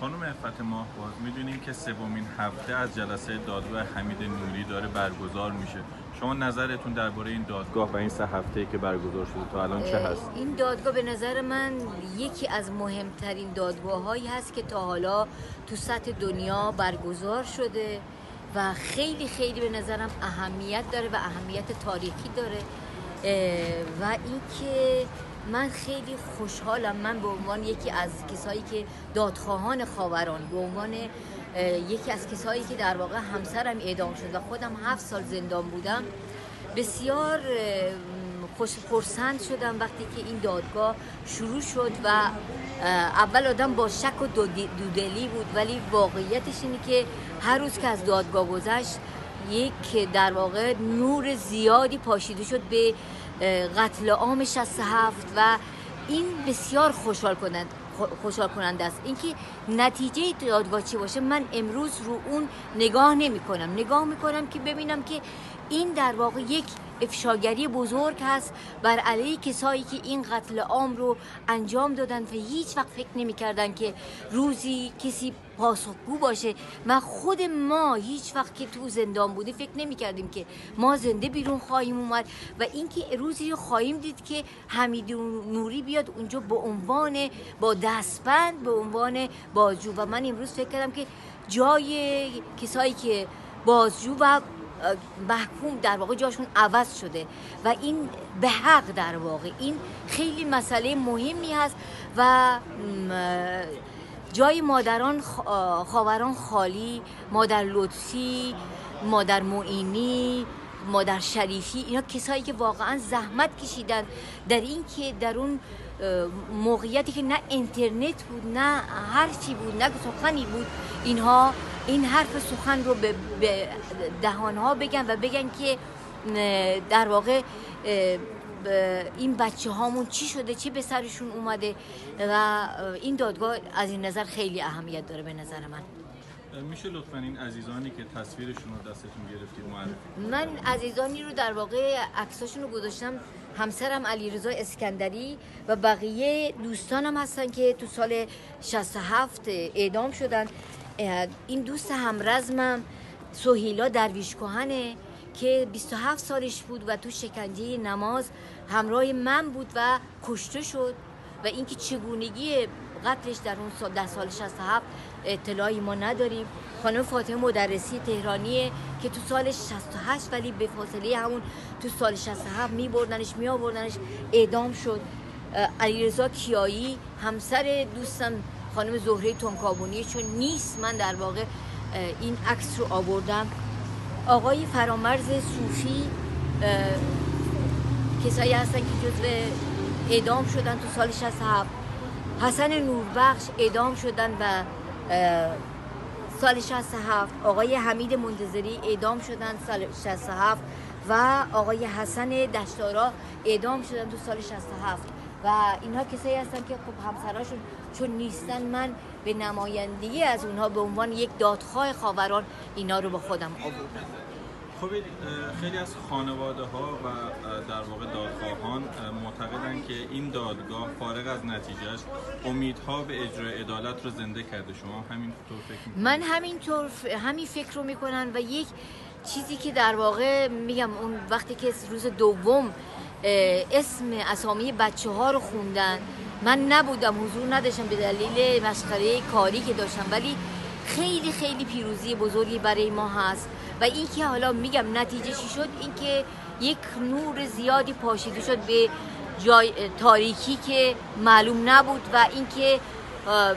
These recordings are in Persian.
خانم افت ماهباز می‌دونیم که سومین هفته از جلسه دادگاه حمید نوری داره برگزار میشه شما نظرتون درباره این دادگاه و این سه هفته که برگزار شده تا الان چه هست؟ این دادگاه به نظر من یکی از مهمترین دادگاه هایی هست که تا حالا تو سطح دنیا برگزار شده و خیلی خیلی به نظرم اهمیت داره و اهمیت تاریخی داره و اینکه من خیلی خوشحالم. من به عنوان یکی از کسایی که دادخواهان خاوران به عنوان یکی از کسایی که در واقع همسرم اعدام شد و خودم هفت سال زندان بودم بسیار خوش پرسند شدم وقتی که این دادگاه شروع شد و اول آدم با شک و دودلی بود ولی واقعیتش اینه که هر روز که از دادگاه گذشت یک در واقع نور زیادی پاشیده شد به قتل عام 67 و این بسیار خوشحال کنند خوشحال کننده است. اینکه نتیجه دادگاه چی باشه من امروز رو اون نگاه نمی کنم نگاه می کنم که ببینم که این در واقع یک افشاگری بزرگ هست. بر علیه کسایی که این قتل عام رو انجام دادن و هیچ وقت فکر نمی‌کردن که روزی کسی پاسخگو باشه. من خود ما هیچ وقت که تو زندان بوده فکر نمی کردیم که ما زنده بیرون خواهیم اومد و اینکه روزی خواهیم دید که حمید نوری بیاد اونجا به عنوان با دستبند به عنوان بازجو. و من امروز فکر کردم که جای کسایی که بازجو و محکوم در واقع جاشون عوض شده و این به حق در واقع. این خیلی مسئله مهمی هست و جای مادران خاوران خالی مادر لطفی مادر معینی مادر شریفی اینا کسایی که واقعا زحمت کشیدن در این که در اون موقعیتی که نه اینترنت بود نه هر چی بود نه سخنی بود اینها این حرف سخن رو به, دهانها بگن و بگن که در واقع این بچه هامون چی شده؟ چی به سرشون اومده؟ و این دادگاه از این نظر خیلی اهمیت داره به نظر من. میشه لطفا این عزیزانی که تصویرشون رو دستتون گرفتید معرفی من عزیزانی رو در واقع عکساشون رو گذاشتم. همسرم علیرضا اسکندری و بقیه دوستانم هستن که تو سال 67 اعدام شدن. این دوست همرزمم سهیلا درویش کهنه که 27 سالش بود و تو شکنجه نماز همراه من بود و کشته شد. و اینکه چگونگی قتلش در اون سال در سال 67 اطلاعی ما نداریم. خانم فاطمه مدرسی تهرانیه که تو سال 68 ولی به فاصله همون تو سال 67 می بردنش می آوردنش اعدام شد. علیرضا کیایی همسر دوستم خانم زهره تنکابونی چون نیست من در واقع این عکس رو آوردم. آقای فرامرز صوفی کسایی هستن که جزو اعدام شدن تو سال 67 حسن نوربخش اعدام شدن و سال 67 آقای حمید منتظری اعدام شدن سال 67 و آقای حسن دشتارا اعدام شدن تو سال 67 و اینها کسایی هستن که خب همسراشون چون نیستن من به نمایندگی از اونها به عنوان یک دادخواه خاوران اینا رو با خودم آوردم. خب خیلی از خانواده ها و در واقع دادخواهان معتقدن که این دادگاه فارغ از نتیجهش امیدها به اجرای عدالت رو زنده کرده. شما همین طور فکر من همینطور همین فکر رو می‌کنن و یک چیزی که در واقع میگم اون وقتی که روز دوم اسم اسامی بچه ها رو خوندن من نبودم حضور نداشتم به دلیل مسخره کاری که داشتم ولی خیلی خیلی پیروزی بزرگی برای ما هست. و این که حالا میگم نتیجه چی شد؟ اینکه یک نور زیادی پاشیده شد به جای تاریکی که معلوم نبود و اینکه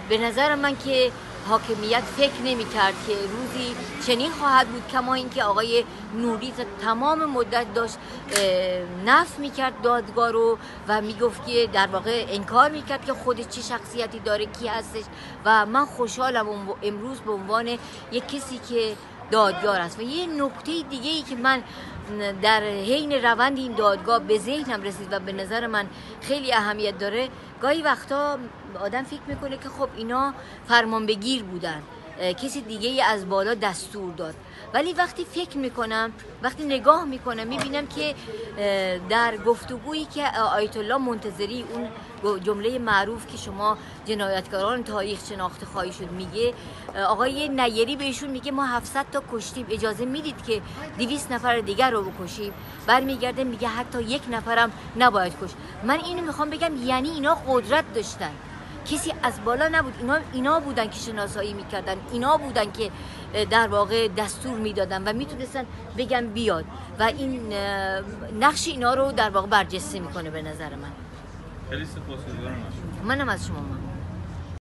به نظر من که حاکمیت فکر نمی کرد که روزی چنین خواهد بود کما اینکه آقای نوری تمام مدت داشت نف می کرد دادگاه و می گفت که در واقع انکار می کرد که خود چه شخصیتی داره کی هستش. و من خوشحالم امروز به عنوان یک کسی که دادگار است. و یه نکته دیگه ای که من در حین روند این دادگاه به ذهنم رسید و به نظر من خیلی اهمیت داره گاهی وقتا آدم فکر می‌کنه که خب اینا فرمان بگیر بودن. کسی دیگه از بالا دستور داد. ولی وقتی فکر می‌کنم وقتی نگاه می‌کنم می‌بینم که در گفتگویی که آیت الله منتظری اون جمله معروف که شما جنایتکاران تاریخ شناخته خواهی شد میگه آقای نیری بهشون میگه ما 700 تا کشتیم. اجازه می‌دید که 200 نفر دیگر رو بکشیم؟ برمیگرده میگه حتی یک نفرم نباید کش من اینو می‌خوام بگم یعنی اینا قدرت داشتن. کسی از بالا نبود. اینا اینا بودن که شناسایی می‌کردن. اینا بودن که در واقع دستور می‌دادن و می‌تونستن بگن بیاد. و این نقش اینا رو در واقع برجسته می‌کنه به نظر من. خیلی سپاسگزارم منم از شما من.